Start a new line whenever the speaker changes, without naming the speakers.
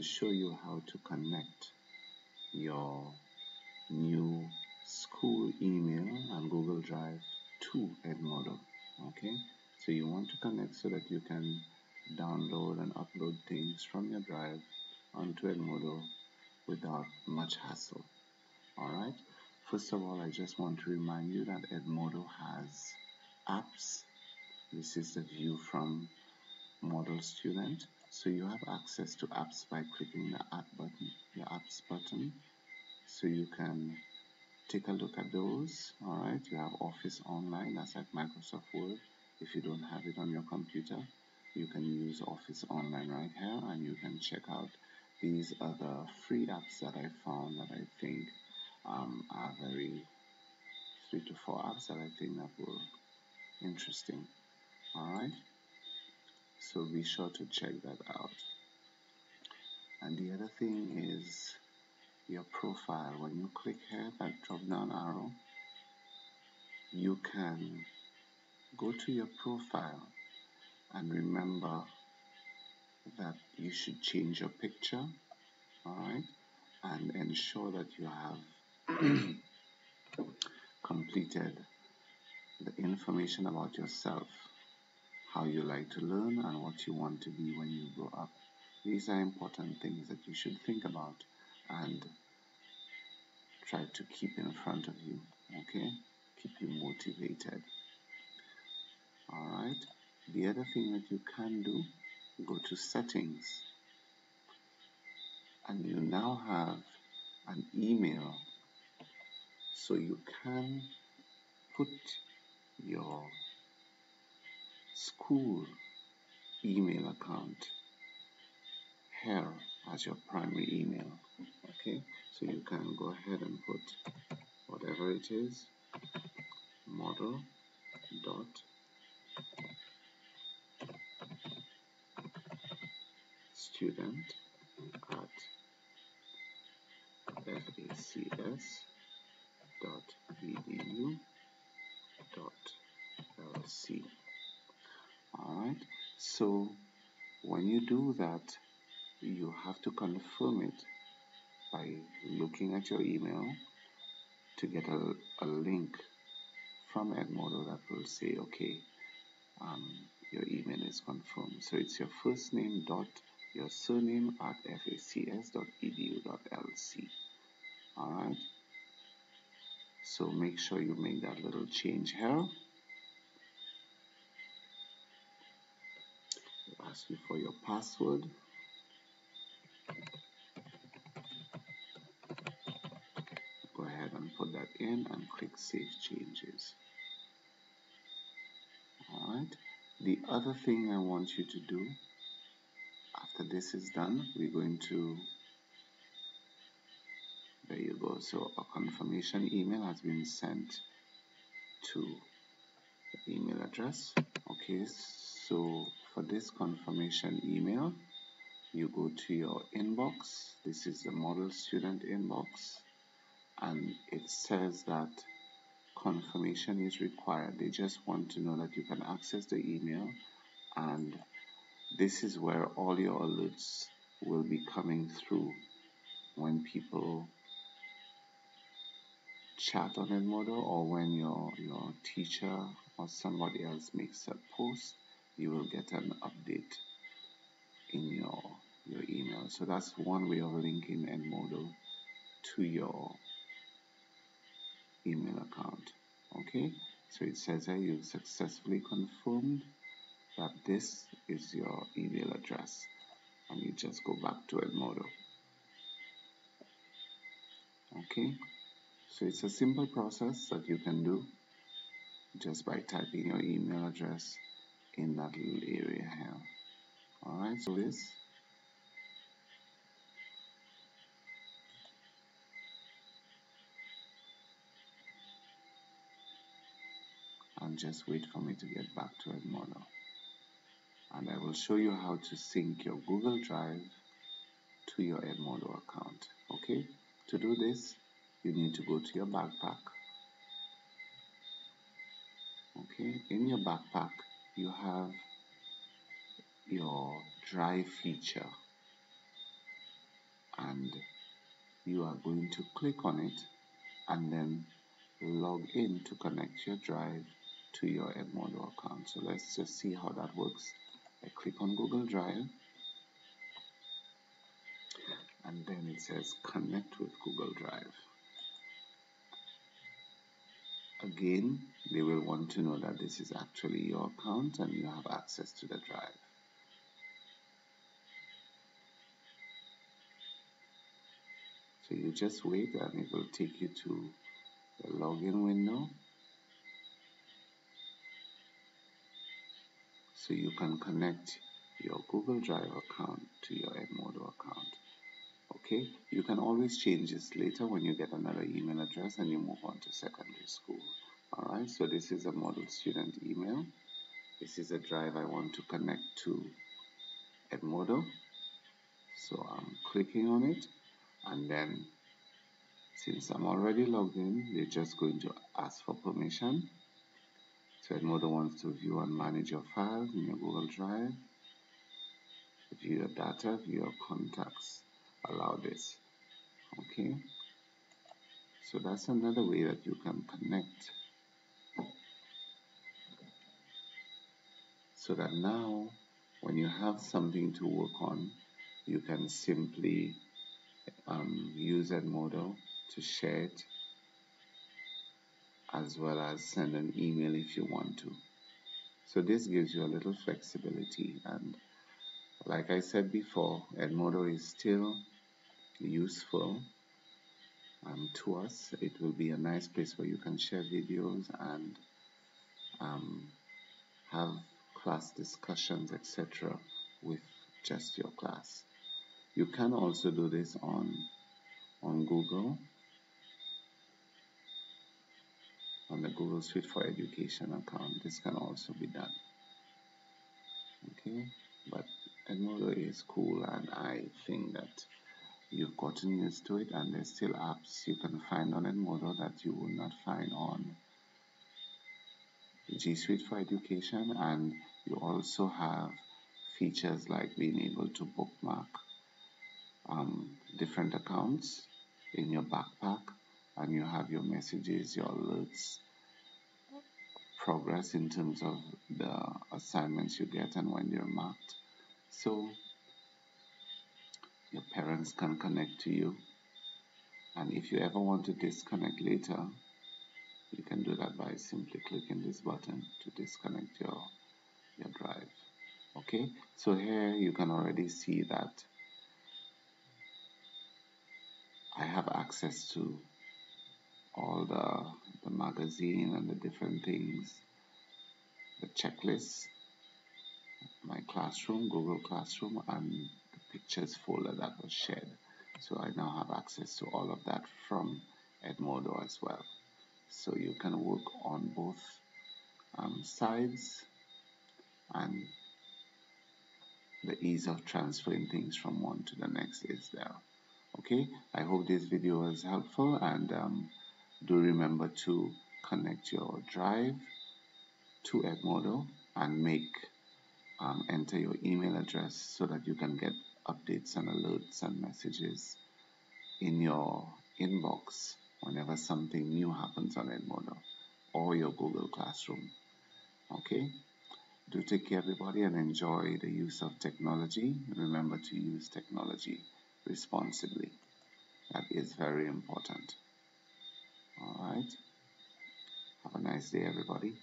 show you how to connect your new school email and Google Drive to Edmodo. Okay, so you want to connect so that you can download and upload things from your drive onto Edmodo without much hassle. Alright, first of all, I just want to remind you that Edmodo has apps. This is the view from Model Student. So you have access to apps by clicking the app button, the apps button. So you can take a look at those. Alright, you have Office Online, that's like Microsoft Word. If you don't have it on your computer, you can use Office Online right here and you can check out these other free apps that I found that I think um, are very three to four apps that I think that were interesting. Alright, so be sure to check that out. And the other thing is your profile. When you click here, that drop down arrow, you can go to your profile and remember that you should change your picture alright and ensure that you have completed the information about yourself how you like to learn and what you want to be when you grow up. These are important things that you should think about and try to keep in front of you okay? Keep you motivated. Alright the other thing that you can do go to settings. And you now have an email. So you can put your school email account. Here as your primary email okay? So you can go ahead and put whatever it is model dot student at facs.edu.lc alright? So when you do that you have to confirm it by looking at your email to get a, a link from Edmodo that will say okay um, your email is confirmed. So it's your first name dot your surname at facs.edu.lc alright? So make sure you make that little change here ask you for your password. Go ahead and put that in and click save changes. Alright. The other thing I want you to do after this is done we're going to there you go. So a confirmation email has been sent to the email address. Okay so for this confirmation email you go to your inbox. This is the model student inbox. And it says that confirmation is required. They just want to know that you can access the email. And this is where all your alerts will be coming through when people chat on Edmodo or when your, your teacher or somebody else makes a post, you will get an update in your, your email. So that's one way of linking Edmodo to your email account. Okay, so it says here you've successfully confirmed that this is your email address and you just go back to Edmodo okay so it's a simple process that you can do just by typing your email address in that little area here alright so this and just wait for me to get back to Edmodo and I will show you how to sync your Google Drive to your Edmodo account. Okay, to do this, you need to go to your backpack. Okay, in your backpack, you have your Drive feature. and you are going to click on it and then log in to connect your drive to your Edmodo account. So let's just see how that works. I click on Google Drive and then it says connect with Google Drive. Again, they will want to know that this is actually your account and you have access to the drive. So you just wait and it will take you to the login window. So you can connect your Google Drive account to your Edmodo account. Okay, you can always change this later when you get another email address and you move on to secondary school. Alright, so this is a model student email. This is a drive I want to connect to Edmodo. So I'm clicking on it and then since I'm already logged in, they're just going to ask for permission. So Edmodo wants to view and manage your files in your Google Drive, view your data, view your contacts allow this. Okay. So that's another way that you can connect. So that now when you have something to work on you can simply um, use Edmodo to share it as well as send an email if you want to. So this gives you a little flexibility and like I said before Edmodo is still useful um, to us. It will be a nice place where you can share videos and um, have class discussions, etc., with just your class. You can also do this on on Google, on the Google Suite for Education account. This can also be done. Okay, but Edmodo is cool, and I think that you've gotten used to it and there's still apps you can find on Edmodo that you will not find on G Suite for Education and you also have features like being able to bookmark um, different accounts in your backpack and you have your messages, your alerts, progress in terms of the assignments you get and when they're marked. So your parents can connect to you. And if you ever want to disconnect later you can do that by simply clicking this button to disconnect your your drive. Okay? So here you can already see that I have access to all the, the magazine and the different things the checklist my classroom Google Classroom and pictures folder that was shared. So I now have access to all of that from Edmodo as well. So you can work on both um, sides and the ease of transferring things from one to the next is there. Okay, I hope this video was helpful and um, do remember to connect your drive to Edmodo and make um, enter your email address so that you can get updates and alerts and messages in your inbox whenever something new happens on Edmodo or your Google Classroom. Okay? Do take care, everybody, and enjoy the use of technology. Remember to use technology responsibly. That is very important. All right. Have a nice day, everybody.